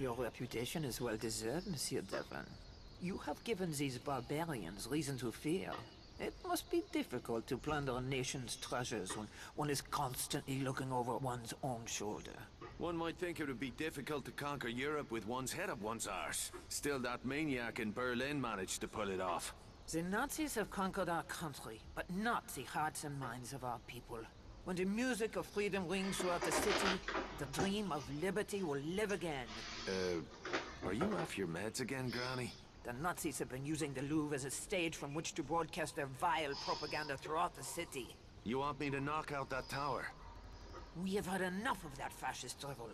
Your reputation is well deserved, Monsieur Devon. You have given these barbarians reason to fear. It must be difficult to plunder a nation's treasures when one is constantly looking over one's own shoulder. One might think it would be difficult to conquer Europe with one's head up one's arse. Still, that maniac in Berlin managed to pull it off. The Nazis have conquered our country, but not the hearts and minds of our people. When the music of freedom rings throughout the city, the dream of liberty will live again. Uh, are you off your meds again, Granny? The Nazis have been using the Louvre as a stage from which to broadcast their vile propaganda throughout the city. You want me to knock out that tower? We have had enough of that fascist drivel,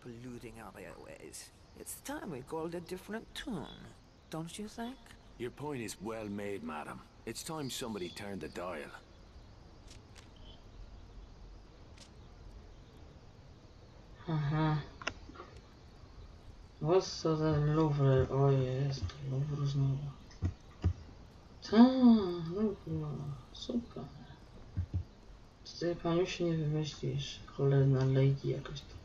polluting our airways. It's time we called a different tune, don't you think? Your point is well made, madam. It's time somebody turned the dial. Aha. What's the Louvre? O jest, Louvre znowu. Ta, Louvre, super. Ty paniu się nie wymyślisz. Cholerna Lady jakaś tam.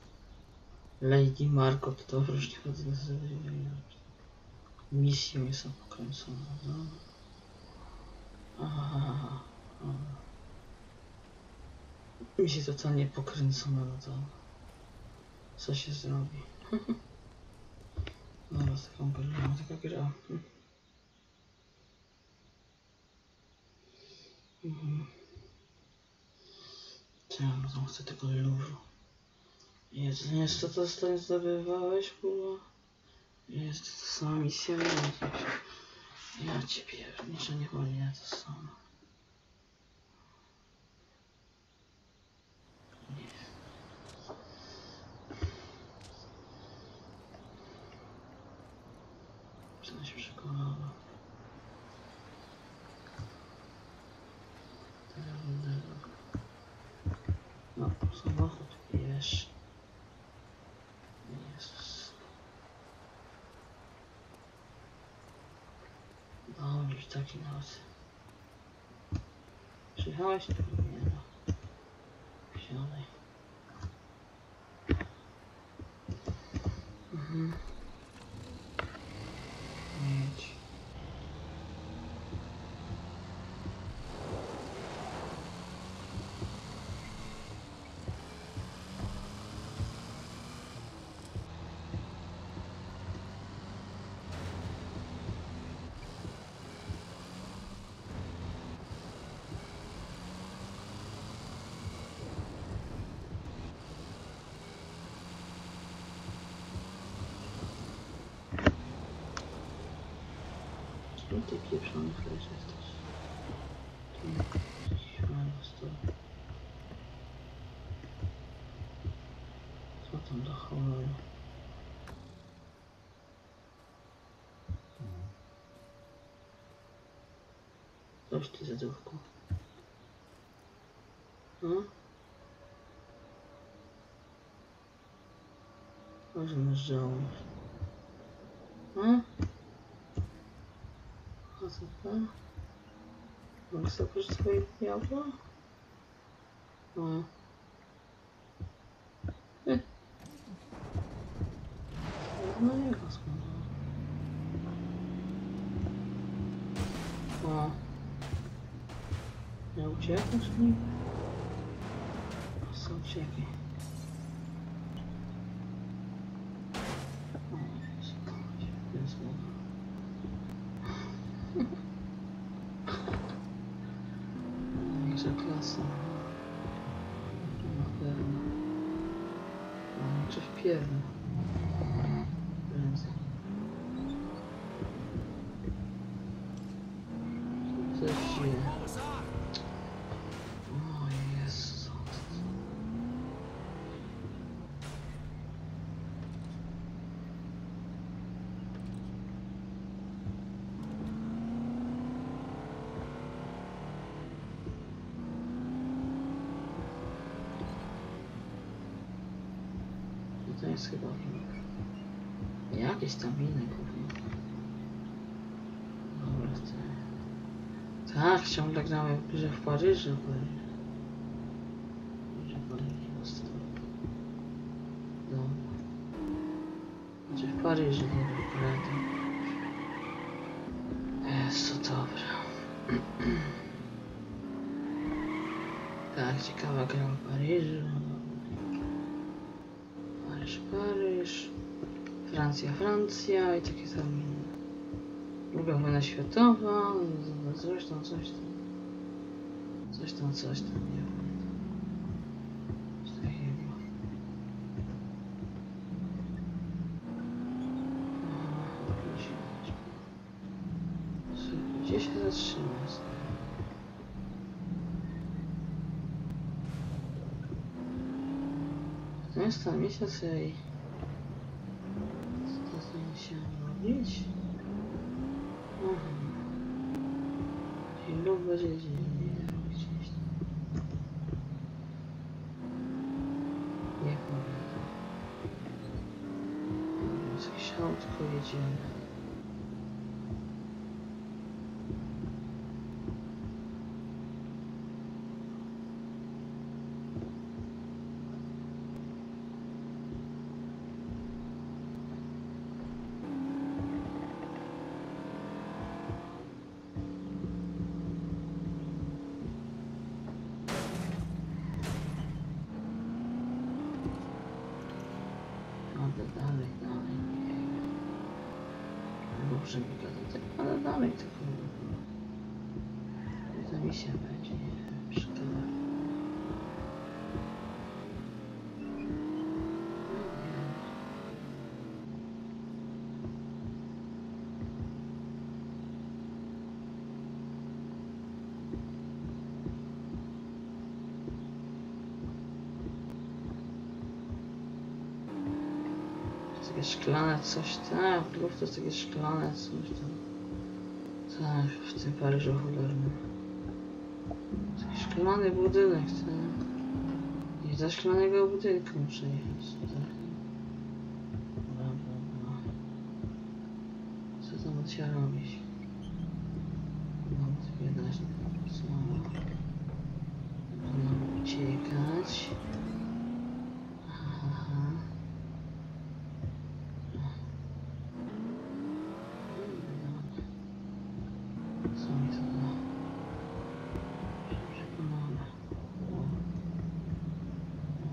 Lady Margot to już nie chodzę Misją jest pokręcona, no. Aha, aha, aha. Misja totalnie pokręcona, no to... Co się zrobi? No, z taką grą, taka gra. Mhm. Co ja tam chcę tego Louvru? Jezu, jeszcze to stanie zdobywałeś, kurwa? Jest to misja, no, ja ci pierniczę, nie chodzi na to samo. Co się będę... No, samochód wiesz. Jezus. Dobrze, w takiej nocy. Przyjechałeś? Nie no. Wsiadaj. Mhm. Jedź. Czemu ty pieprzony flash jesteś? Tu śmiało stoi. Co tam do cholery? Coś ty zadówku. No? Może yapma. Nasıl kuşlayıp yapma. Ha. Hı. Nereye basmadım? Ha. Ne uçak mısın? Nasıl uçak? Także klasa. Na pewno. No, czy w pierdol. Prędzej. Coś się... O Jezu. To jest chyba jakieś tam inne gówno. Dobra, to... Tak, ciągle gramy w Paryżu. Paryżu. Że Paryżu zostało. Dobra. Gdzie Paryżu nie wygląda. To dobra. tak, ciekawa gra o Paryżu. Paryż. Francja, Francja i takie tam. Druga wojna światowa, tam, coś tam. Coś tam, coś tam, nie wiem. Coś takiego. Aha, gdzie- Gdzie się zatrzymać? To jest ta misja tej... Co to musiałem robić? Aha. Dzień dobry, dzień dobry. Jest jakieś autko jedziemy. Ale dalej, dalej. Dobrze mi gada, ale dalej tylko. Misja będzie, nie wiem, ciekawa. No nie wiem. To jest takie szklane coś, tak, lub to jest takie szklane coś tam. Tak, w tym Paryżu cholernym. Taki szklany budynek, tak. I do szklanego budynku muszę jechać, tak. Bla, bla. Co tam trzeba robić? Mam zbierać, co? Mam uciekać. Aha. Co mi to da? Przekonane.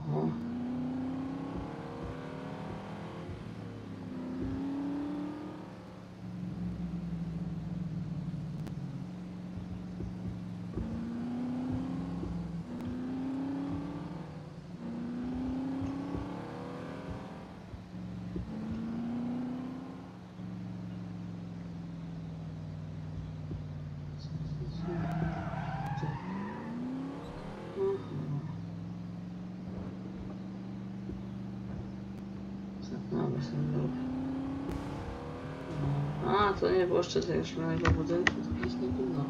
Oho. Znamy sobie A, to nie było jeszcze tego szklanego budynku, to jest nie było.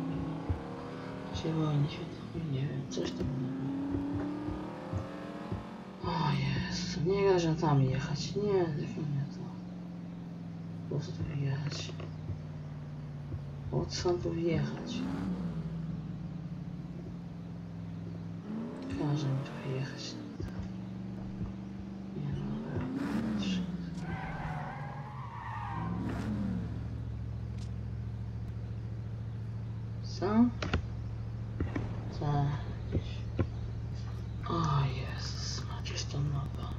Się wojny światowej, nie wiem, coś tam. O Jezu, nie garzę tam jechać, nie, jak nie to. Po co tu jechać? Po co tu wjechać? Każe mi tu wjechać. Nie no, dobra, trzy. Co? Co? Gdzieś. O Jezus, gdzieś tam mapa.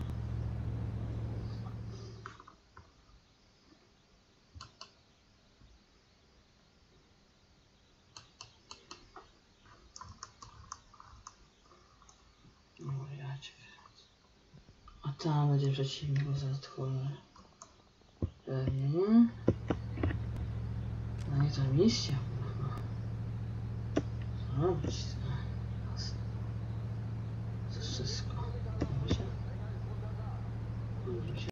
O ja cię kręcę. A tam będzie przeciwnik, odchodzę. Pewnie nie. No nie to misja, kurwa. Co robić? To Jasne. To wszystko.